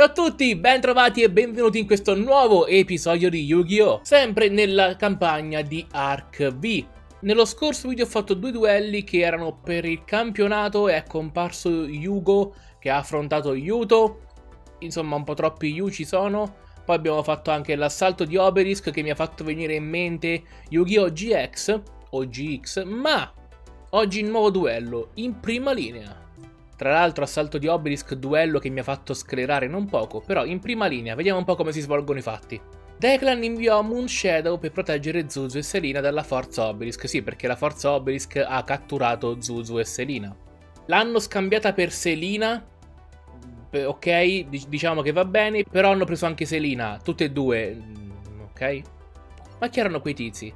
Ciao a tutti, bentrovati e benvenuti in questo nuovo episodio di Yu-Gi-Oh! Sempre nella campagna di Arc V. Nello scorso video ho fatto due duelli che erano per il campionato e è comparso Yugo che ha affrontato Yuto. Insomma, un po' troppi Yu ci sono. Poi abbiamo fatto anche l'assalto di Obelisk che mi ha fatto venire in mente Yu-Gi-Oh! GX o GX, ma oggi il nuovo duello in prima linea. Tra l'altro assalto di Obelisk, duello che mi ha fatto sclerare non poco, però in prima linea, vediamo un po' come si svolgono i fatti. Declan inviò Moon Shadow per proteggere Zuzu e Selina dalla Forza Obelisk, sì perché la Forza Obelisk ha catturato Zuzu e Selina. L'hanno scambiata per Selina, ok, diciamo che va bene, però hanno preso anche Selina, tutte e due, mm, ok? Ma chi erano quei tizi?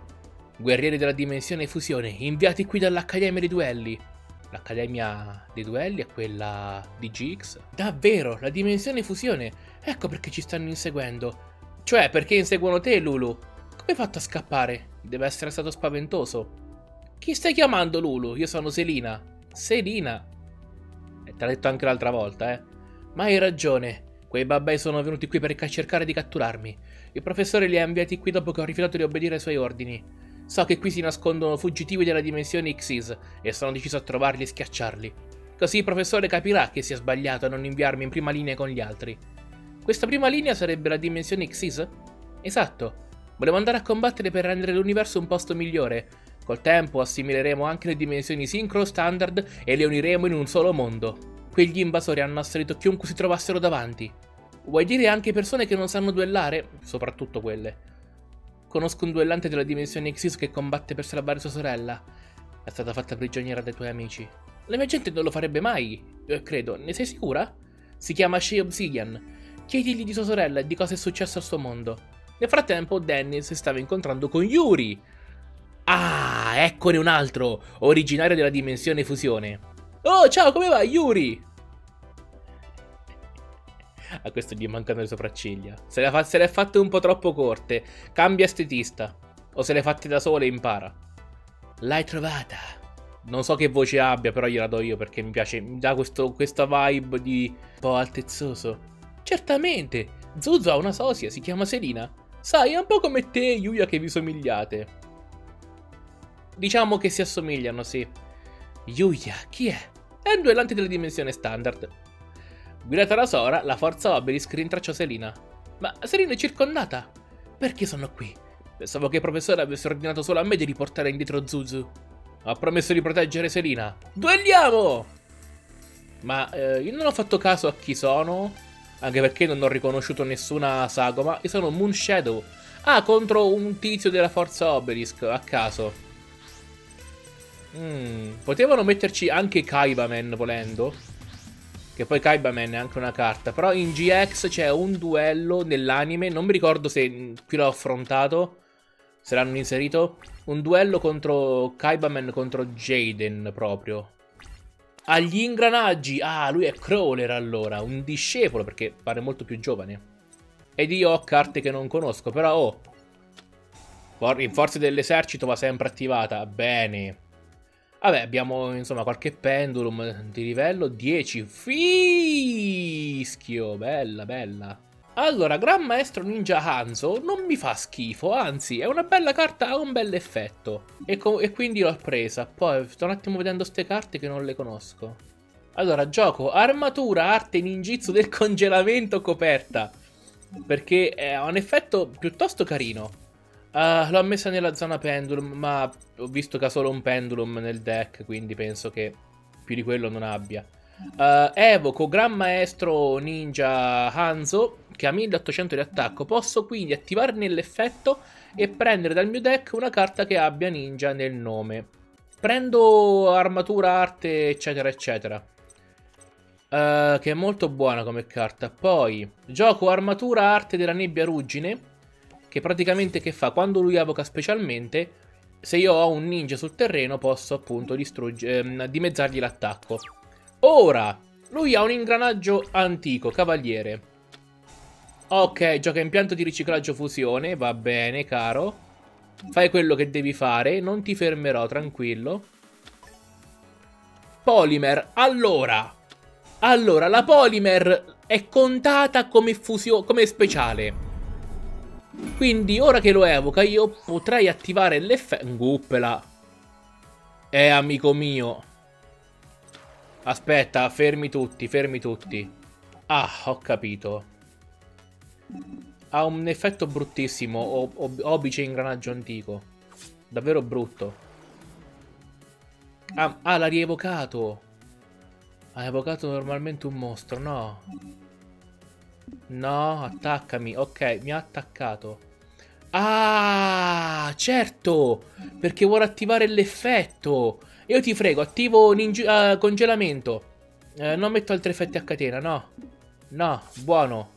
Guerrieri della dimensione fusione, inviati qui dall'Accademia dei Duelli. L'Accademia dei Duelli è quella di GX? Davvero, la dimensione fusione. Ecco perché ci stanno inseguendo. Cioè, perché inseguono te, Lulu? Come hai fatto a scappare? Deve essere stato spaventoso. Chi stai chiamando, Lulu? Io sono Selina. Selina? Eh, te l'ha detto anche l'altra volta, eh. Ma hai ragione. Quei babbai sono venuti qui per cercare di catturarmi. Il professore li ha inviati qui dopo che ho rifiutato di obbedire ai suoi ordini. So che qui si nascondono fuggitivi della dimensione Xyz e sono deciso a trovarli e schiacciarli. Così il professore capirà che si è sbagliato a non inviarmi in prima linea con gli altri. Questa prima linea sarebbe la dimensione Xyz? Esatto. Volevo andare a combattere per rendere l'universo un posto migliore. Col tempo assimileremo anche le dimensioni sincro standard e le uniremo in un solo mondo. Quegli invasori hanno assalito chiunque si trovassero davanti. Vuoi dire anche persone che non sanno duellare? Soprattutto quelle. Conosco un duellante della dimensione Xyz che combatte per salvare sua sorella. È stata fatta prigioniera dai tuoi amici. La mia gente non lo farebbe mai, eh, credo. Ne sei sicura? Si chiama Shea Obsidian. Chiedigli di sua sorella e di cosa è successo al suo mondo. Nel frattempo, Dennis stava incontrando con Yuri. Ah, eccone un altro, originario della dimensione fusione. Oh, ciao, come va, Yuri? A questo gli mancano le sopracciglia. Se le, fa- se le ha fatte un po' troppo corte, cambia estetista. O se le ha fatte da sole impara. L'hai trovata. Non so che voce abbia, però gliela do io perché mi piace. Mi dà questo, questa vibe di un po' altezzoso. Certamente. Zuzu ha una sosia, si chiama Selina. Sai, è un po' come te e Yuya che vi somigliate. Diciamo che si assomigliano, sì. Yuya, chi è? È un duellante della dimensione standard. Guidata da Sora, la forza Obelisk rintracciò Selina. Ma Selina è circondata. Perché sono qui? Pensavo che il professore avesse ordinato solo a me di riportare indietro Zuzu. Ho promesso di proteggere Selina. Duelliamo! Ma eh, io non ho fatto caso a chi sono, anche perché non ho riconosciuto nessuna sagoma. Io sono Moon Shadow. Ah, contro un tizio della forza Obelisk, a caso. Mm, potevano metterci anche Kaibaman volendo. Che poi Kaibaman è anche una carta. Però in GX c'è un duello nell'anime. Non mi ricordo se qui l'ho affrontato. Se l'hanno inserito. Un duello contro Kaibaman contro Jaden proprio. Agli ingranaggi. Ah, lui è Crawler allora. Un discepolo perché pare molto più giovane. Ed io ho carte che non conosco. Però oh. In forze dell'esercito va sempre attivata. Bene. Vabbè, abbiamo insomma qualche pendulum di livello 10. Fischio, bella, bella. Allora, Gran Maestro Ninja Hanzo non mi fa schifo, anzi è una bella carta, ha un bel effetto. E, e quindi l'ho presa. Poi sto un attimo vedendo queste carte che non le conosco. Allora, gioco armatura, arte ninjitsu del congelamento coperta. Perché ha un effetto piuttosto carino. Uh, l'ho messa nella zona pendulum, ma ho visto che ha solo un pendulum nel deck, quindi penso che più di quello non abbia. Uh, evoco Gran Maestro Ninja Hanzo, che ha 1800 di attacco. Posso quindi attivarne l'effetto e prendere dal mio deck una carta che abbia ninja nel nome. Prendo armatura, arte, eccetera, eccetera. Uh, che è molto buona come carta. Poi gioco armatura, arte della nebbia ruggine che praticamente che fa? Quando lui evoca specialmente, se io ho un ninja sul terreno posso appunto ehm, dimezzargli l'attacco. Ora, lui ha un ingranaggio antico, cavaliere. Ok, gioca impianto di riciclaggio fusione, va bene caro. Fai quello che devi fare, non ti fermerò, tranquillo. Polymer, allora... Allora, la Polymer è contata come, come speciale. Quindi ora che lo evoca io potrei attivare l'effetto... Guppela. Eh, amico mio. Aspetta, fermi tutti, fermi tutti. Ah, ho capito. Ha un effetto bruttissimo, obice ingranaggio antico. Davvero brutto. Ah, ah l'ha rievocato. Ha evocato normalmente un mostro, no. No, attaccami. Ok, mi ha attaccato. Ah, certo! Perché vuole attivare l'effetto. Io ti frego, attivo uh, congelamento. Uh, non metto altri effetti a catena, no. No, buono.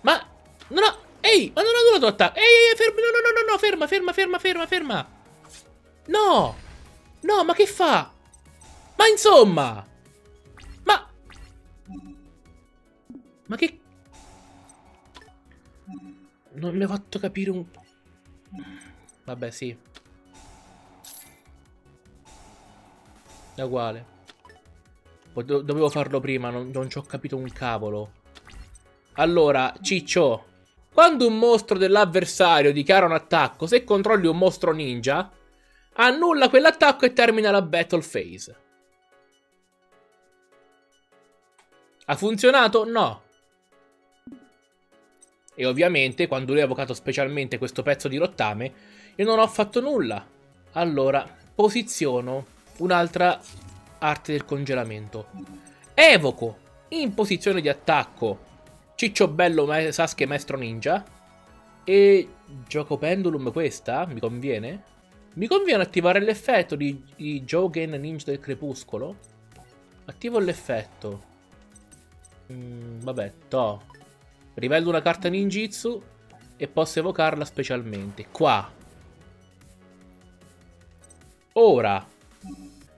Ma... No, no! Ehi, ma non ho dovuto attaccare. Ehi, fermi. No, no, no, no, no, ferma, ferma, ferma, ferma, ferma. No! No, ma che fa? Ma insomma! Ma che... Non mi ha fatto capire un... Vabbè, sì. È uguale. Dovevo farlo prima, non, non ci ho capito un cavolo. Allora, Ciccio. Quando un mostro dell'avversario dichiara un attacco, se controlli un mostro ninja, annulla quell'attacco e termina la battle phase. Ha funzionato? No. E ovviamente, quando lui ha evocato specialmente questo pezzo di rottame, io non ho fatto nulla. Allora, posiziono un'altra arte del congelamento. Evoco in posizione di attacco Ciccio Bello Sasuke Maestro Ninja e gioco Pendulum questa? Mi conviene? Mi conviene attivare l'effetto di, di Jogen Ninja del Crepuscolo? Attivo l'effetto. Mm, vabbè, to. Rivello una carta ninjitsu e posso evocarla specialmente. Qua. Ora.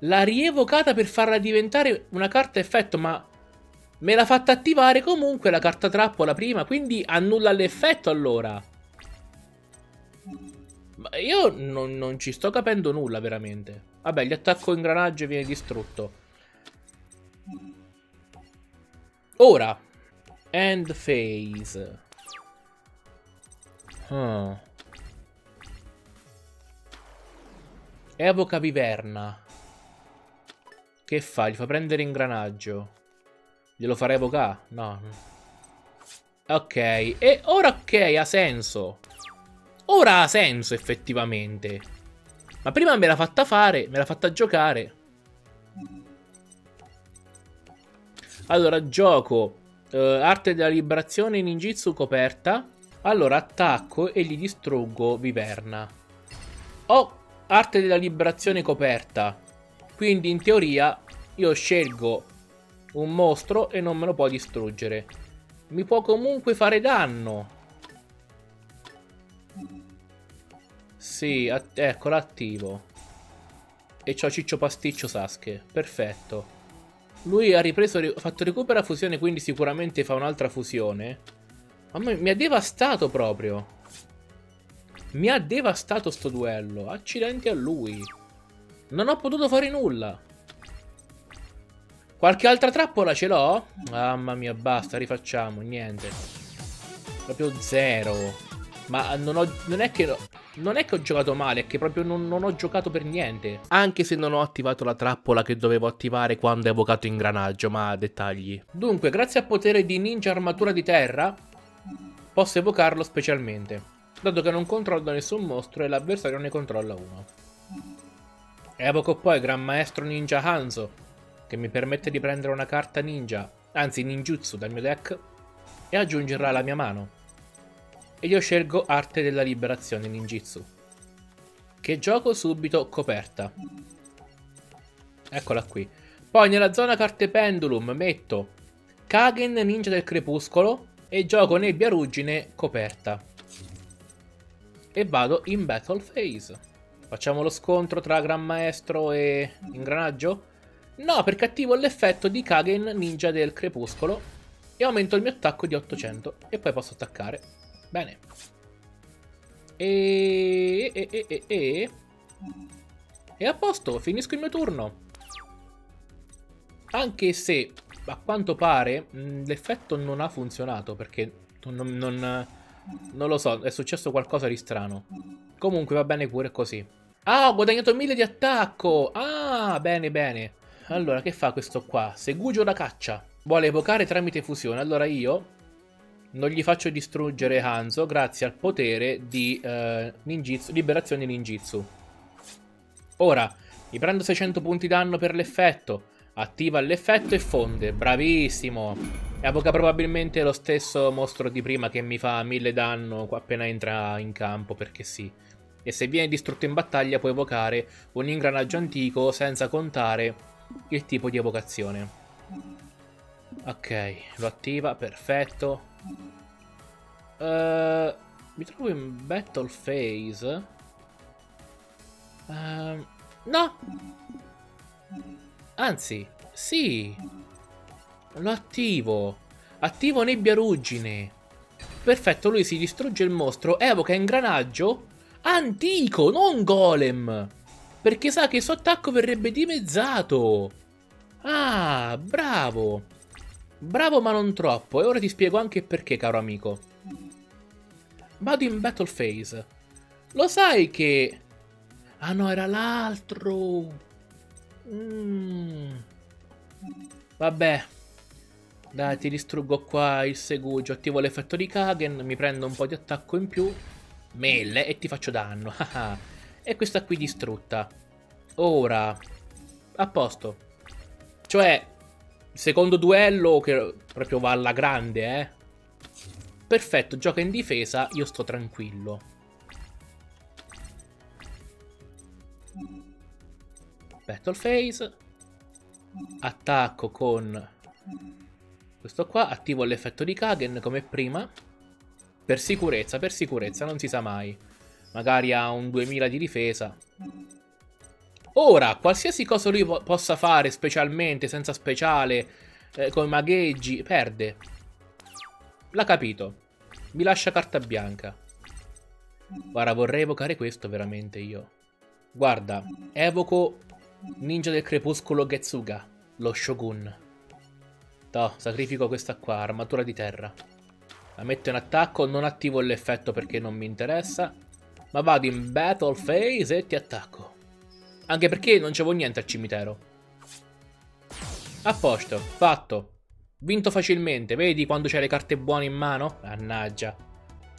L'ha rievocata per farla diventare una carta effetto, ma me l'ha fatta attivare comunque la carta trappola prima, quindi annulla l'effetto allora. Ma io non, non, ci sto capendo nulla veramente. Vabbè, gli attacco ingranaggio e viene distrutto. Ora. End phase. Huh. Evoca viverna. Che fa? Gli fa prendere ingranaggio. Glielo farei evocare? No. Ok. E ora ok, ha senso. Ora ha senso, effettivamente. Ma prima me l'ha fatta fare, me l'ha fatta giocare. Allora, gioco. Uh, arte della liberazione ninjitsu coperta. Allora, attacco e gli distruggo Viverna. Ho arte della liberazione coperta. Quindi, in teoria, io scelgo un mostro e non me lo può distruggere. Mi può comunque fare danno. Sì, ecco l'attivo. E c'ho Ciccio Pasticcio Sasuke. Perfetto. Lui ha ripreso, ha fatto recupera fusione, quindi sicuramente fa un'altra fusione. Ma mi ha devastato proprio. Mi ha devastato sto duello. Accidenti a lui. Non ho potuto fare nulla. Qualche altra trappola ce l'ho? Mamma mia, basta, rifacciamo, niente. Proprio zero. Ma non, ho, non, è che, non è che ho giocato male, è che proprio non, non, ho giocato per niente. Anche se non ho attivato la trappola che dovevo attivare quando ho evocato ingranaggio, ma dettagli. Dunque, grazie al potere di ninja armatura di terra, posso evocarlo specialmente. Dato che non controllo nessun mostro e l'avversario ne controlla uno. Evoco poi Gran Maestro Ninja Hanzo, che mi permette di prendere una carta ninja, anzi ninjutsu dal mio deck e aggiungerla alla mia mano. E io scelgo Arte della Liberazione Ninjitsu, che gioco subito coperta. Eccola qui. Poi nella zona carte pendulum metto Kagen Ninja del Crepuscolo e gioco Nebbia Ruggine coperta. E vado in Battle Phase. Facciamo lo scontro tra Gran Maestro e Ingranaggio? No, perché attivo l'effetto di Kagen Ninja del Crepuscolo e aumento il mio attacco di 800 e poi posso attaccare. Bene. E... e, e, e, e... A posto, finisco il mio turno. Anche se a quanto pare l'effetto non ha funzionato perché non, non, non, lo so, è successo qualcosa di strano. Comunque va bene pure così. Ah, ho guadagnato 1000 di attacco! Ah, bene, bene. Allora, che fa questo qua? Segugio da caccia. Vuole evocare tramite fusione. Allora io non gli faccio distruggere Hanzo grazie al potere di eh, ninjitsu, liberazione ninjitsu. Ora, mi prendo 600 punti danno per l'effetto. Attiva l'effetto e fonde. Bravissimo. Evoca probabilmente lo stesso mostro di prima che mi fa 1000 danno appena entra in campo, perché sì. E se viene distrutto in battaglia può evocare un ingranaggio antico senza contare il tipo di evocazione. Ok, lo attiva, perfetto. Uh, mi trovo in battle phase. Uh, no! Anzi, sì. Lo attivo. Attivo nebbia ruggine. Perfetto, lui si distrugge il mostro, evoca ingranaggio antico, non golem. Perché sa che il suo attacco verrebbe dimezzato. Ah, bravo. Bravo ma non troppo. E ora ti spiego anche perché, caro amico. Vado in battle phase. Lo sai che... Ah no, era l'altro. Mm. Vabbè. Dai, ti distruggo qua il segugio. Attivo l'effetto di Kagen. Mi prendo un po' di attacco in più. Melle e ti faccio danno. e questa qui distrutta. Ora. A posto. Cioè, secondo duello che proprio va alla grande, eh. Perfetto, gioca in difesa, io sto tranquillo. Battle Phase. Attacco con questo qua. Attivo l'effetto di Kagen come prima. Per sicurezza, per sicurezza, non si sa mai. Magari ha un 2000 di difesa. Ora, qualsiasi cosa lui po possa fare specialmente, senza speciale, eh, come magheggi, perde. L'ha capito. Mi lascia carta bianca. Guarda, vorrei evocare questo veramente io. Guarda, evoco Ninja del crepuscolo Getsuga, lo Shogun. No, sacrifico questa qua, armatura di terra. La metto in attacco, non attivo l'effetto perché non mi interessa. Ma vado in battle phase e ti attacco. Anche perché non c'avevo niente al cimitero. A posto, fatto. Vinto facilmente, vedi quando c'hai le carte buone in mano? Mannaggia.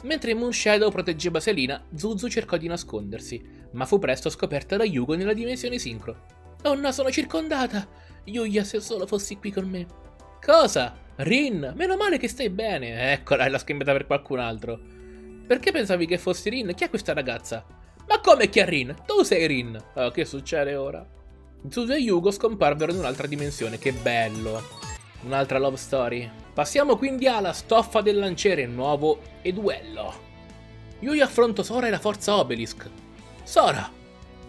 Mentre Moon Shadow proteggeva Selina, Zuzu cercò di nascondersi, ma fu presto scoperta da Yugo nella dimensione sincro. Oh no, sono circondata! Yuya, se solo fossi qui con me. Cosa? Rin, meno male che stai bene. Eccola, l'ha scambiata per qualcun altro. Perché pensavi che fossi Rin? Chi è questa ragazza? Ma come chi è Rin? Tu sei Rin. Oh, che succede ora? Zuzu e Yugo scomparvero in un'altra dimensione. Che bello. Un'altra love story. Passiamo quindi alla stoffa del lanciere nuovo e duello. Yuya affronta Sora e la forza Obelisk. Sora!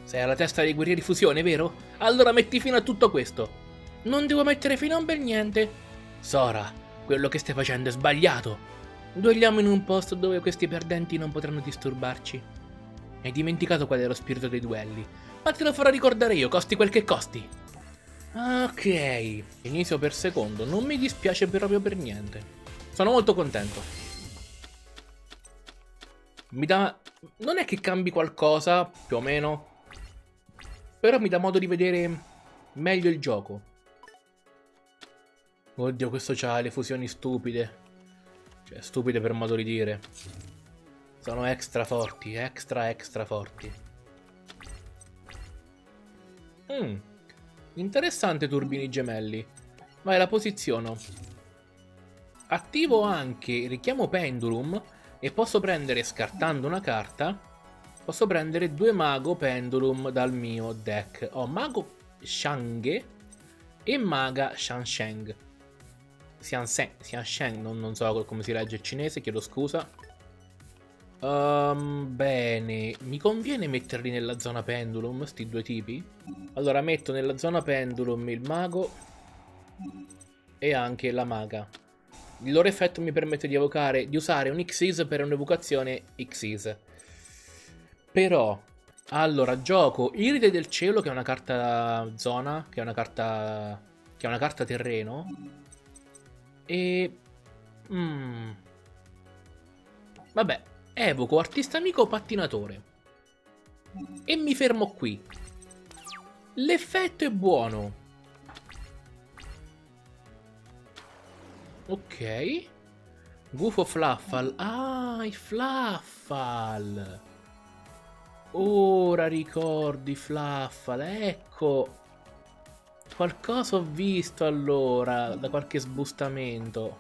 Sei alla testa dei guerrieri fusione, vero? Allora metti fine a tutto questo. Non devo mettere fine a un bel niente. Sora, quello che stai facendo è sbagliato. Duelliamo in un posto dove questi perdenti non potranno disturbarci. Hai dimenticato qual è lo spirito dei duelli, ma te lo farò ricordare io, costi quel che costi. Ok, inizio per secondo, non mi dispiace proprio per niente. Sono molto contento mi dà... Non è che cambi qualcosa, più o meno, però mi dà modo di vedere meglio il gioco. Oddio, questo c'ha le fusioni stupide. Cioè, stupide per modo di dire. Sono extra forti, extra extra forti. Mmm, interessante turbini gemelli. Vai, la posiziono. Attivo anche richiamo pendulum e posso prendere, scartando una carta, posso prendere due mago pendulum dal mio deck. Ho mago Shanghe e maga Shansheng. Xiansheng, non, non so come si legge il cinese, chiedo scusa. Um, bene, mi conviene metterli nella zona pendulum, sti due tipi? Allora metto nella zona pendulum il mago e anche la maga. Il loro effetto mi permette di evocare, di usare un Xyz per un'evocazione Xyz. Però, allora, gioco Iride del Cielo, che è una carta zona, che è una carta, che è una carta terreno. E... Mm. Vabbè, evoco artista amico pattinatore. E mi fermo qui. L'effetto è buono. Ok. Gufo Flaffal. Ah, i Flaffal. Ora ricordi Flaffal. Ecco. Qualcosa ho visto allora da qualche sbustamento.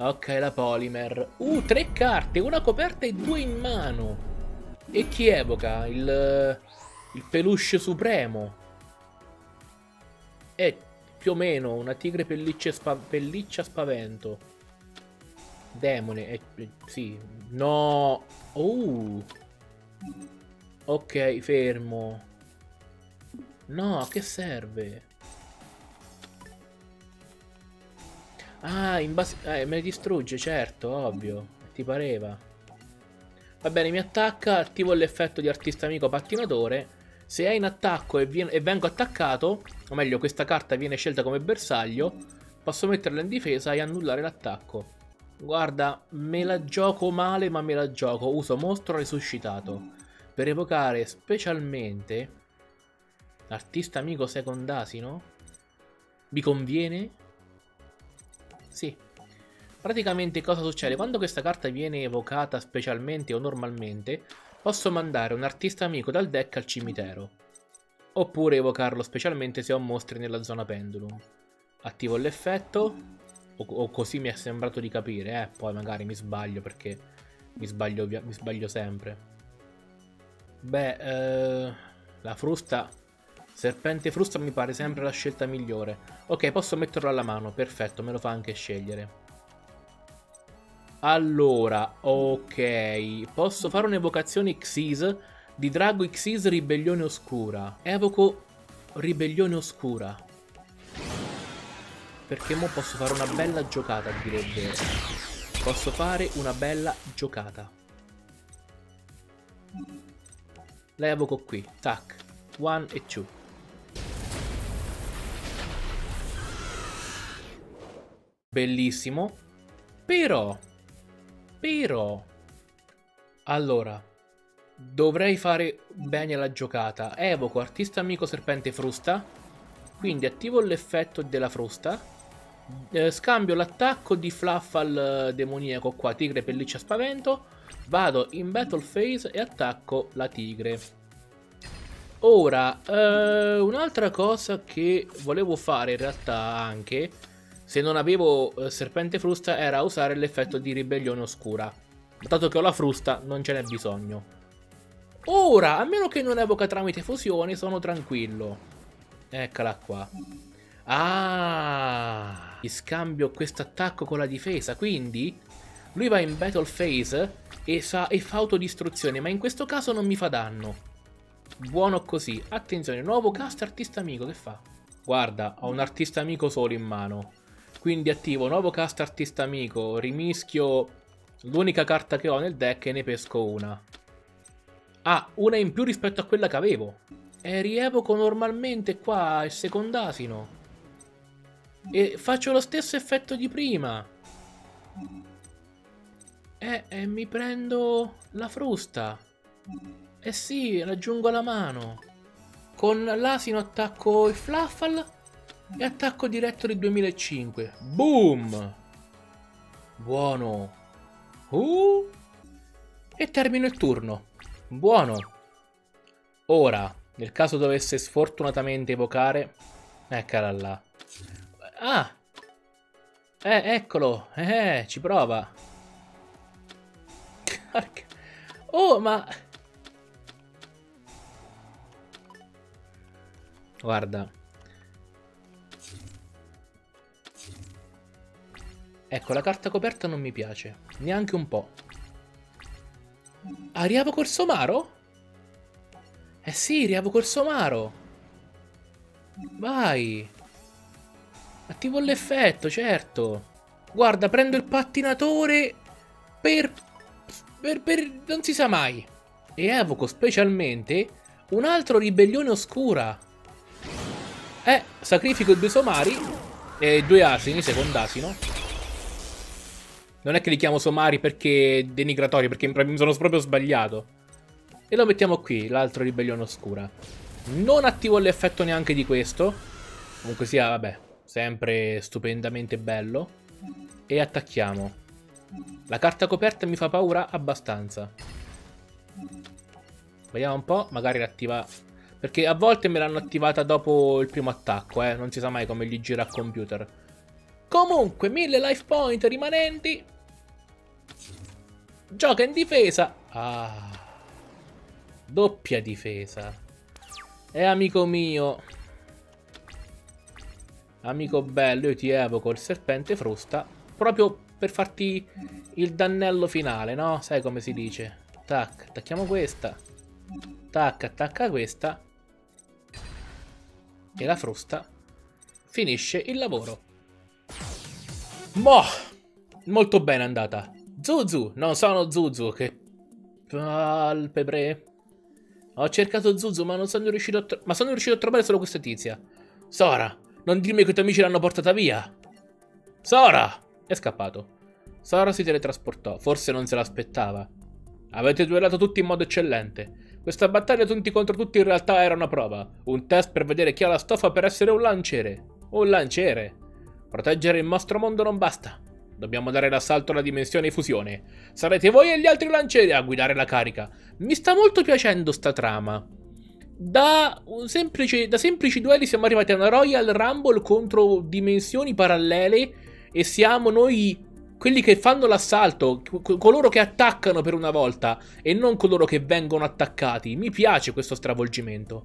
Ok, la Polymer. Uh, tre carte, una coperta e due in mano. E chi evoca? Il, il peluche supremo. È più o meno una tigre pelliccia, spa pelliccia spavento. Demone, eh, sì. No. Uh. Ok, fermo. No, a che serve? Ah, in base... Eh, me ne distrugge, certo, ovvio. Ti pareva. Va bene, mi attacca, attivo l'effetto di artista amico pattinatore. Se è in attacco e, viene... e vengo attaccato, o meglio, questa carta viene scelta come bersaglio, posso metterla in difesa e annullare l'attacco. Guarda, me la gioco male, ma me la gioco. Uso mostro resuscitato. Per evocare specialmente L'artista amico secondasino? Vi conviene? Sì. Praticamente cosa succede? Quando questa carta viene evocata specialmente o normalmente, posso mandare un artista amico dal deck al cimitero. Oppure evocarlo specialmente se ho mostri nella zona pendulum. Attivo l'effetto, o, o, così mi è sembrato di capire, eh. Poi magari mi sbaglio perché mi sbaglio, mi sbaglio sempre. Beh, eh, la frusta Serpente frusta mi pare sempre la scelta migliore. Ok, posso metterlo alla mano. Perfetto, me lo fa anche scegliere. Allora, ok. Posso fare un'evocazione Xyz di Drago Xyz Ribellione Oscura. Evoco Ribellione Oscura. Perché mo posso fare una bella giocata, a dire il vero. Posso fare una bella giocata. La evoco qui. Tac. One e two. Bellissimo. Però, però, allora, dovrei fare bene la giocata. Evoco artista amico serpente frusta, quindi attivo l'effetto della frusta, eh, scambio l'attacco di Fluffal demoniaco qua, tigre pelliccia spavento, vado in battle phase e attacco la tigre. Ora, eh, un'altra cosa che volevo fare in realtà anche se non avevo eh, serpente frusta era usare l'effetto di ribellione oscura. Dato che ho la frusta non ce n'è bisogno. Ora, a meno che non evoca tramite fusione, sono tranquillo. Eccola qua. Ah, scambio questo attacco con la difesa, quindi lui va in battle phase e, sa, e fa autodistruzione, ma in questo caso non mi fa danno. Buono così. Attenzione, nuovo cast artista amico, che fa? Guarda, ho un artista amico solo in mano. Quindi attivo nuovo cast artista amico, rimischio l'unica carta che ho nel deck e ne pesco una. Ah, una in più rispetto a quella che avevo. E rievoco normalmente qua il secondasino. E faccio lo stesso effetto di prima. Eh, e mi prendo la frusta. Eh sì, raggiungo la mano. Con l'asino attacco il fluffal e attacco diretto del 2005. Boom! Buono. Uh. E termino il turno. Buono. Ora, nel caso dovesse sfortunatamente evocare... Eccola là. Ah! Eh, eccolo. Eh, ci prova. Oh, ma... Guarda. Ecco, la carta coperta non mi piace. Neanche un po'. Ah, riavoco il somaro? Eh sì, riavoco il somaro. Vai. Attivo l'effetto, certo. Guarda, prendo il pattinatore per, per, per... non si sa mai. E evoco specialmente un altro ribellione oscura. Eh, sacrifico due somari E due asini, secondo asino. Non è che li chiamo somari perché denigratori, perché mi sono proprio sbagliato. E lo mettiamo qui, l'altro ribellione oscura. Non attivo l'effetto neanche di questo. Comunque sia, vabbè, sempre stupendamente bello. E attacchiamo. La carta coperta mi fa paura abbastanza. Vediamo un po', magari l'attiva... Perché a volte me l'hanno attivata dopo il primo attacco, eh. Non si sa mai come gli gira il computer. Comunque, 1000 life point rimanenti. Gioca in difesa. Ah. Doppia difesa. E amico mio. Amico bello, io ti evoco il serpente frusta. Proprio per farti il dannello finale, no? Sai come si dice. Tac, attacchiamo questa. Tac, attacca questa. E la frusta finisce il lavoro. Boh, molto bene andata. Zuzu, non sono Zuzu, che palpebre. Ho cercato Zuzu, ma non sono riuscito a Ma sono riuscito a trovare solo questa tizia. Sora, non dirmi che i tuoi amici l'hanno portata via. Sora! È scappato. Sora si teletrasportò, forse non se l'aspettava. Avete duellato tutti in modo eccellente. Questa battaglia tutti contro tutti in realtà era una prova. Un test per vedere chi ha la stoffa per essere un lanciere. Un lanciere. Proteggere il nostro mondo non basta. Dobbiamo dare l'assalto alla dimensione fusione. Sarete voi e gli altri lancieri a guidare la carica. Mi sta molto piacendo sta trama. Da, semplice, da semplici duelli siamo arrivati a una Royal Rumble contro dimensioni parallele e siamo noi quelli che fanno l'assalto, coloro che attaccano per una volta e non coloro che vengono attaccati. Mi piace questo stravolgimento.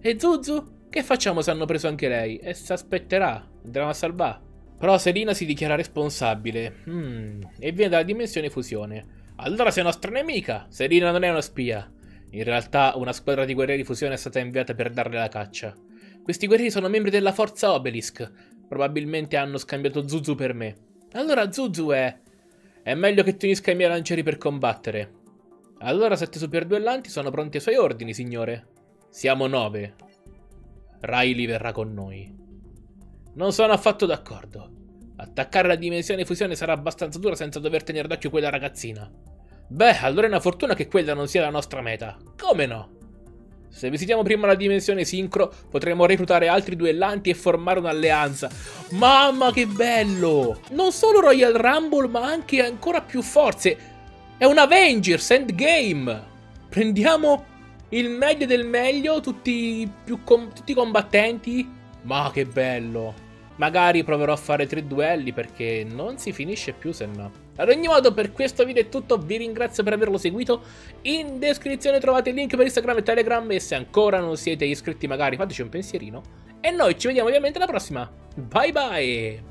E Zuzu? Che facciamo se hanno preso anche lei? E aspetterà, andremo a salvare. Però Selina si dichiara responsabile. Hmm, e viene dalla dimensione fusione. Allora sei nostra nemica! Selina non è una spia. In realtà una squadra di guerrieri fusione è stata inviata per darle la caccia. Questi guerrieri sono membri della forza Obelisk. Probabilmente hanno scambiato Zuzu per me. Allora Zuzu è... È meglio che tu unisca i miei lancieri per combattere. Allora sette super duellanti sono pronti ai suoi ordini, signore. Siamo nove. Riley verrà con noi. Non sono affatto d'accordo. Attaccare la dimensione fusione sarà abbastanza dura senza dover tenere d'occhio quella ragazzina. Beh, allora è una fortuna che quella non sia la nostra meta. Come no? Se visitiamo prima la dimensione sincro, potremo reclutare altri duellanti e formare un'alleanza. Mamma che bello! Non solo Royal Rumble, ma anche ancora più forze. È un Avengers Endgame! Prendiamo il meglio del meglio, tutti, com tutti combattenti. Ma che bello! Magari proverò a fare tre duelli perché non si finisce più se no. Ad ogni modo per questo video è tutto, vi ringrazio per averlo seguito, in descrizione trovate il link per Instagram e Telegram e se ancora non siete iscritti magari fateci un pensierino e noi ci vediamo ovviamente alla prossima, bye bye!